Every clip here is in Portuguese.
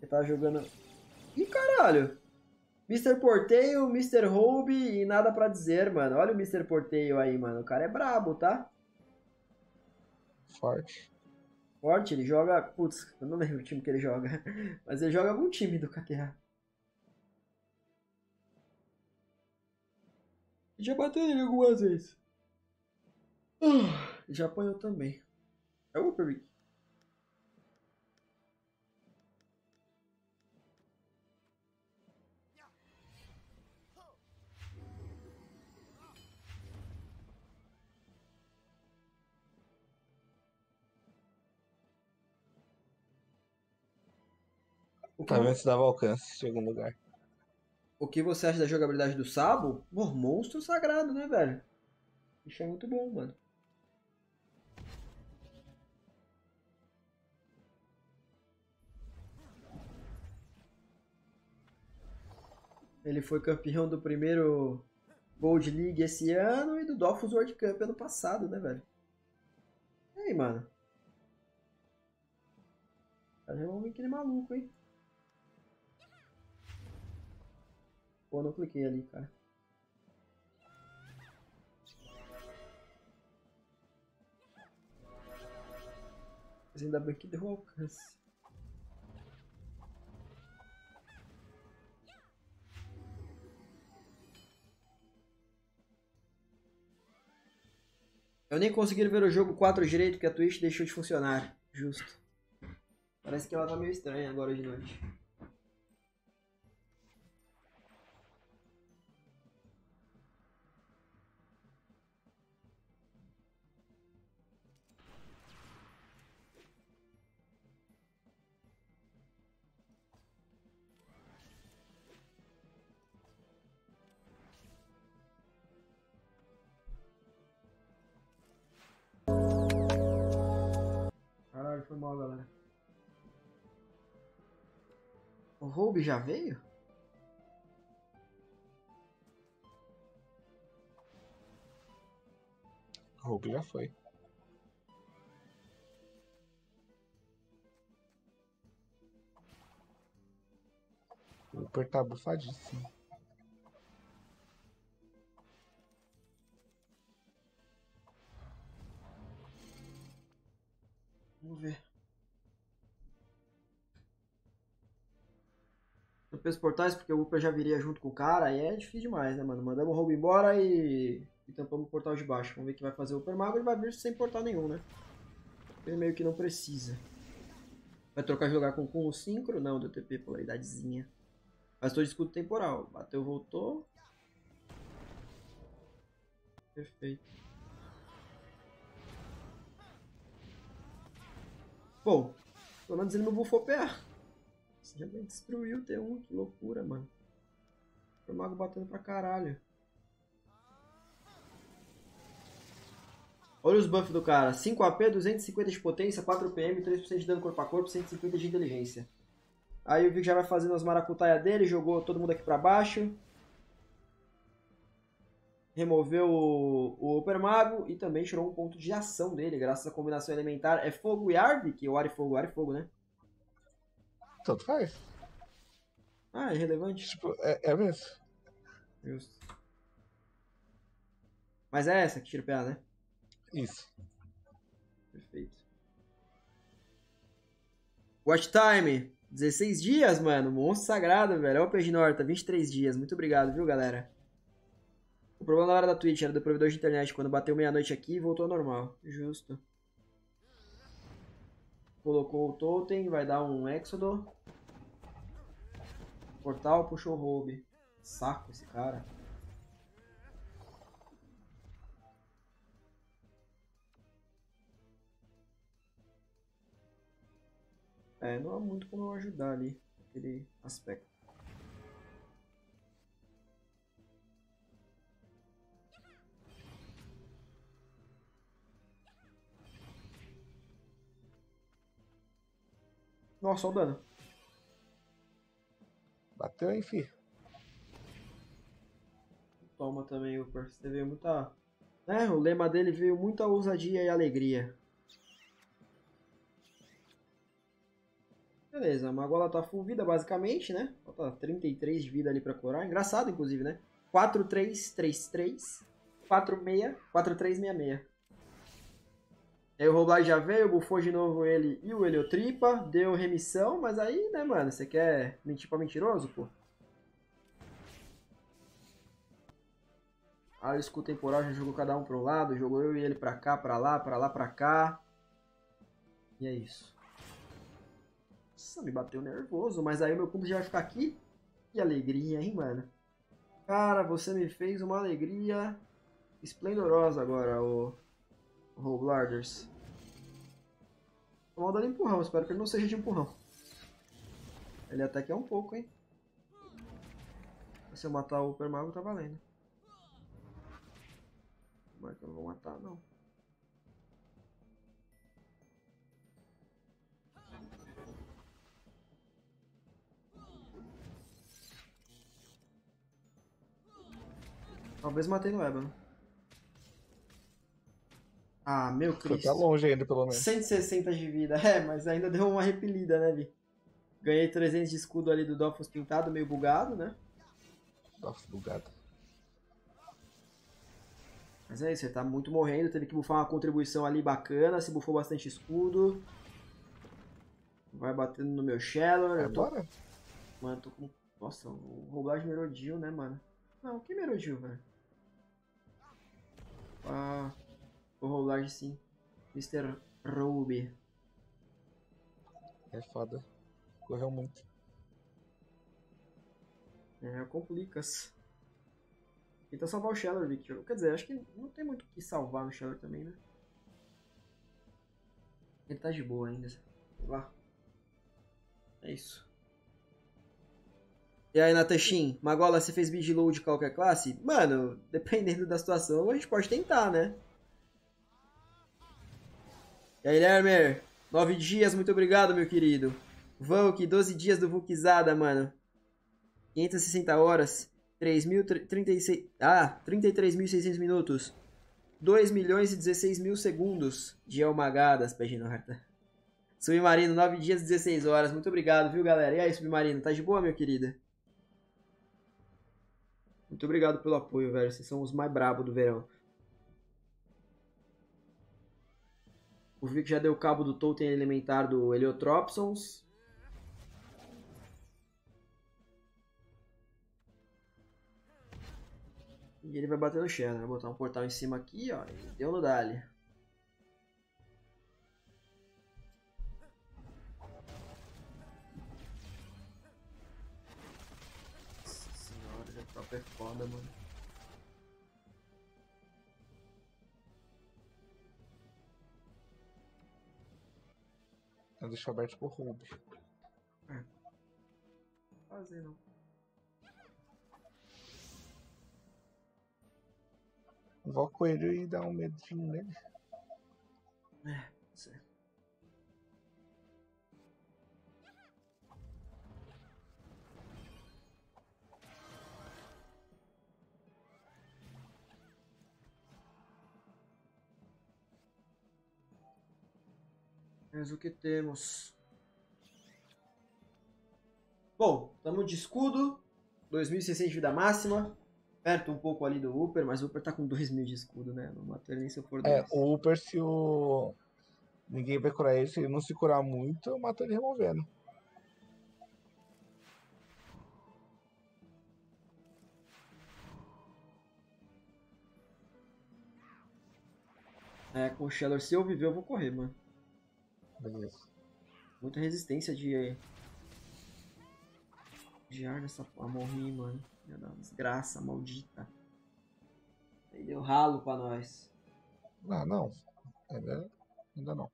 Ele tá jogando... Ih, caralho! Mr. Porteio, Mr. Hobe e nada pra dizer, mano. Olha o Mr. Porteio aí, mano. O cara é brabo, tá? Forte. Forte, ele joga... Putz, eu não lembro o time que ele joga. Mas ele joga algum time do KTA. Já bateu ele algumas vezes. Uh, já apanhou também. É o Upper Pra ver se dava alcance em algum lugar. O que você acha da jogabilidade do Sabo? Pô, monstro sagrado, né, velho? Isso é muito bom, mano. Ele foi campeão do primeiro Gold League esse ano e do Dolphins World Cup ano passado, né, velho? E aí, mano? Tá resolvendo aquele maluco, hein? Pô, não cliquei ali, cara. Mas ainda bem que deu alcance. Eu nem consegui ver o jogo 4 direito porque a Twitch deixou de funcionar. Justo. Parece que ela tá meio estranha agora de noite. Mal, galera. O Ruby já veio? Roubo já foi. O Uper tá bufadíssimo. Vamos ver. Eu penso portais porque o Upper já viria junto com o cara, aí é difícil demais, né, mano? Mandamos o roubo embora e, e tampamos o portal de baixo. Vamos ver o que vai fazer o Upper Mago, ele vai vir sem portal nenhum, né? Ele meio que não precisa. Vai trocar jogar com, com o Syncro? Não, deu TP, polaridadezinha. Mas tô de escudo temporal. Bateu, voltou. Perfeito. Bom, pelo menos ele não bufou PA. Já destruiu o T1, que loucura, mano. O mago batendo pra caralho. Olha os buffs do cara. 5 AP, 250 de potência, 4 PM, 3% de dano corpo a corpo, 150 de inteligência. Aí o Vic já vai fazendo as maracutaia dele, jogou todo mundo aqui pra baixo. Removeu o, o Upper Mago e também tirou um ponto de ação dele, graças à combinação elementar. É fogo e ar, que o ar e fogo, ar e fogo, né? Tanto faz. Ah, é relevante. Tipo, é, é mesmo. Justo. Mas é essa que tira o PA, né? Isso. Perfeito. Watch time. 16 dias, mano. Monstro sagrado, velho. Olha o PG Norta. 23 dias. Muito obrigado, viu, galera? O problema na hora da Twitch era do provedor de internet. Quando bateu meia-noite aqui, voltou ao normal. Justo. Colocou o totem. Vai dar um Éxodo. Portal, puxou o Robe. Saco esse cara. É, não há muito como eu ajudar ali, aquele aspecto. Nossa, olha o dano. Bateu, hein, fi? Toma também, Upper. Você veio muita... É, o lema dele veio muita ousadia e alegria. Beleza, a Magola tá full vida basicamente, né? Falta 33 de vida ali pra curar. Engraçado, inclusive, né? 4-3-3-3, 4-6, 4-3-6-6. Aí o Roblar já veio, bufou de novo ele e o Heliotripa, deu remissão, mas aí, né, mano, você quer mentir pra mentiroso, pô? Ah, o temporal já jogou cada um pro lado, jogou eu e ele pra cá, pra lá, pra lá, pra cá. E é isso. Nossa, me bateu nervoso, mas aí o meu ponto já vai ficar aqui. Que alegria, hein, mano? Cara, você me fez uma alegria esplendorosa agora, o, o Roblarders. Vou dar empurrão, espero que ele não seja de empurrão. Ele até que é um pouco, hein? Se eu matar o Permago, tá valendo. Mas eu não vou matar, não. Talvez matei no Ébano. Ah, meu Foi Cristo. pra longe ainda, pelo menos. 160 de vida. É, mas ainda deu uma repelida, né, Vi? Ganhei 300 de escudo ali do Dolphus pintado, meio bugado, né? Nossa, bugado. Mas é isso, ele tá muito morrendo, teve que bufar uma contribuição ali bacana, se bufou bastante escudo. Vai batendo no meu Shallow. Eu tô... Agora? Mano, tô com. Nossa, o Roblage Merodil, né, mano? Não, que Merodil, velho? Ah. O Roblage sim. Mr. Ruby. É foda. Correu muito. É, complicas. Tenta salvar o Shadow, Victor. Quer dizer, acho que não tem muito o que salvar no Shadow também, né? Ele tá de boa ainda. Sei lá. É isso. E aí, Natashin, Magola, você fez bid load de qualquer classe? Mano, dependendo da situação, a gente pode tentar, né? E Lermer, 9 dias, muito obrigado, meu querido. Volk, 12 dias do Vukizada, mano. 560 horas. 3.036... Ah, 33.600 minutos. 2 milhões e 16 mil segundos de Elmagadas, Paginorta. Submarino, 9 dias e 16 horas. Muito obrigado, viu, galera? E aí, Submarino, tá de boa, meu querida? Muito obrigado pelo apoio, velho. Vocês são os mais brabos do verão. O Vic já deu cabo do totem elementar do Heliotropsons. E ele vai bater no Shannon. Vai botar um portal em cima aqui, ó. E deu no Dali. Nossa senhora, já top é foda, mano. Eu deixo aberto pro Ruby. Fazer não. Invoca o coelho e dá um medinho nele. É, certo. Mas o que temos? Bom, estamos de escudo, 2600 de vida máxima, perto um pouco ali do Upper, mas o Upper tá com 2000 de escudo, né? Não ele nem se eu for É, dois. o Uper, se o. Ninguém vai curar ele, se ele não se curar muito, eu mato ele removendo. É, com o Shadow, se eu viver, eu vou correr, mano. Muita resistência de. De ar nessa porra. Morri, mano. Desgraça maldita. Aí deu ralo pra nós. Ah, não. Ainda, ainda não.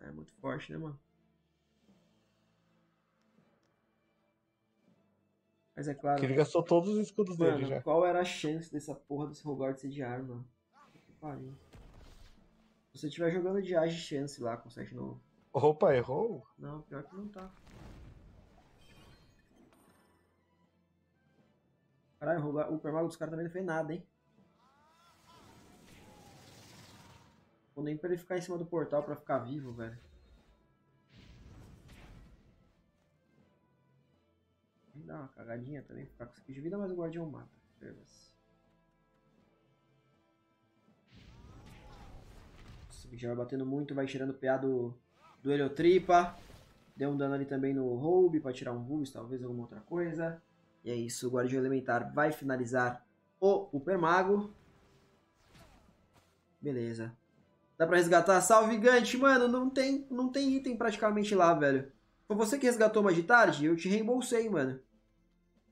É muito forte, né, mano? Mas é claro. Que ele gastou todos os escudos dele Mano, já. qual era a chance dessa porra desse Rogard ser de ar, mano? Que pariu. Se você estiver jogando de ar de chance lá com o set novo. Opa, errou? Não, pior que não tá. Caralho, o Permago dos caras também não fez nada, hein? Não nem pra ele ficar em cima do portal pra ficar vivo, velho. Dar uma cagadinha também, ficar com skill de vida, mas o guardião mata. O bicho vai batendo muito, vai tirando o PA do, do Heliotripa. Deu um dano ali também no Roube pra tirar um Vulgus, talvez alguma outra coisa. E é isso, o Guardião Elementar vai finalizar o Super Mago. Beleza. Dá pra resgatar? Salve, Gigante! Mano, não tem, não tem item praticamente lá, velho. Foi você que resgatou mais de tarde? Eu te reembolsei, mano.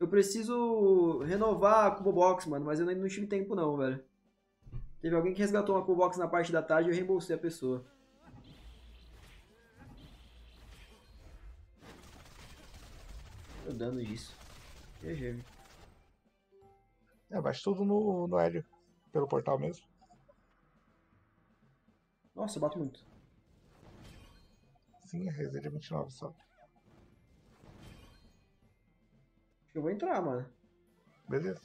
Eu preciso renovar a Cubo Box, mano, mas eu ainda não tive tempo não, velho. Teve alguém que resgatou uma Cubo Box na parte da tarde e eu reembolsei a pessoa. O dano disso. GG. É, bate tudo no, no Hélio. Pelo portal mesmo. Nossa, eu bato muito. Sim, a é 29 só. Acho que eu vou entrar, mano. Beleza.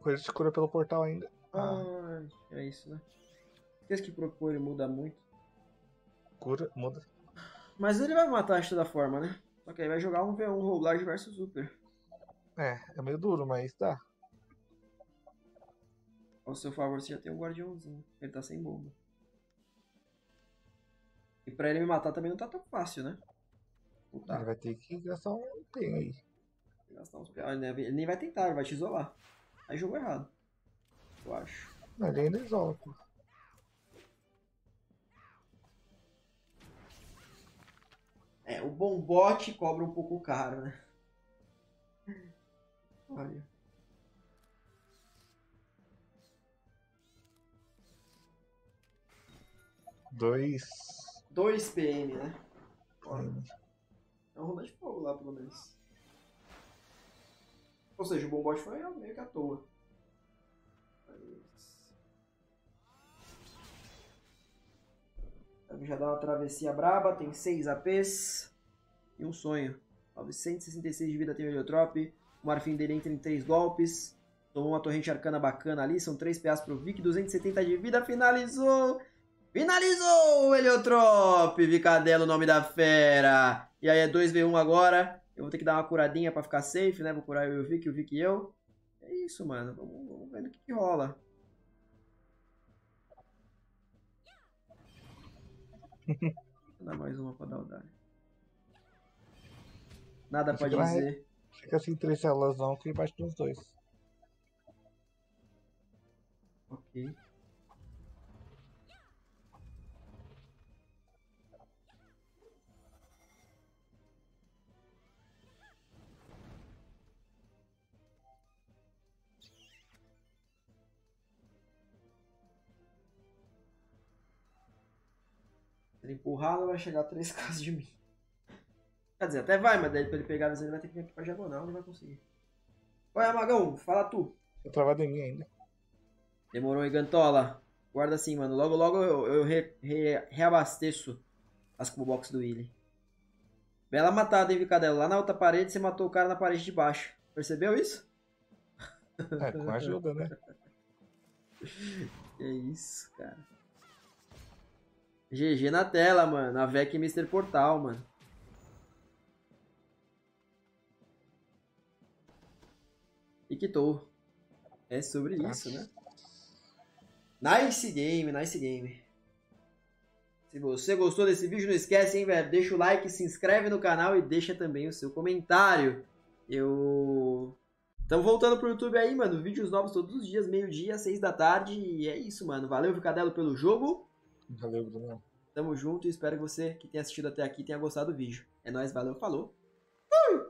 Coisa se cura pelo portal ainda. Ah, é isso, né? Esquece que procura ele muda muito. Cura, muda. Mas ele vai matar de toda forma, né? Só que aí vai jogar um V1 Roblard versus Super. É, é meio duro, mas dá. Ao seu favor, você já tem um guardiãozinho. Ele tá sem bomba. E pra ele me matar também não tá tão fácil, né? Não tá. Ele vai ter que gastar um tempo aí. Gastar uns... Ah, Ele nem vai tentar, ele vai te isolar. Aí jogou errado. Eu acho. Não, ele ainda isola, pô. É, o bom bot cobra um pouco caro, né? Olha. Dois. 2 PM, né? Hum. é uma ronda de fogo lá, pelo menos. Ou seja, o bom bot foi meio que à toa. Mas... Já dá uma travessia braba, tem 6 APs e um sonho. 966 de vida tem o Heliotrop. O Marfim dele entra em 3 golpes. Tomou uma torrente arcana bacana ali. São 3 PAs pro Vic. 270 de vida. Finalizou! Finalizou o Heliotrop! Vicadelo, nome da fera! E aí é 2v1 agora. Eu vou ter que dar uma curadinha pra ficar safe, né? Vou curar eu e o Vic, o Vic e eu. É isso, mano. Vamos, vamos ver o que, que rola. Vou dar mais uma pra dar o dano. Nada Acho vai- dizer. Fica assim, três células não, que bate nos dois. Ok. Ele vai chegar a três casas de mim. Quer dizer, até vai, mas daí pra ele pegar, às vezes ele vai ter que vir aqui pra diagonal, não vai conseguir. Olha, Magão, fala tu. Tô travado em mim ainda. Demorou, hein, Gantola? Guarda assim, mano. Logo, logo eu, eu re- re- reabasteço as combo box do Willy. Bela matada, hein, Vicadelo? Lá na outra parede, você matou o cara na parede de baixo. Percebeu isso? É, com ajuda, né? Que isso, cara. GG na tela, mano. A VEC Mr. Portal, mano. E quitou. É sobre isso, né? Nice game, nice game. Se você gostou desse vídeo, não esquece, hein, velho. Deixa o like, se inscreve no canal e deixa também o seu comentário. Eu. Estamos voltando pro YouTube aí, mano. Vídeos novos todos os dias, meio-dia, seis da tarde. E é isso, mano. Valeu, Vicadelo, pelo jogo. Valeu, Bruno. Tamo junto e espero que você que tenha assistido até aqui tenha gostado do vídeo. É nóis, valeu, falou. Fui!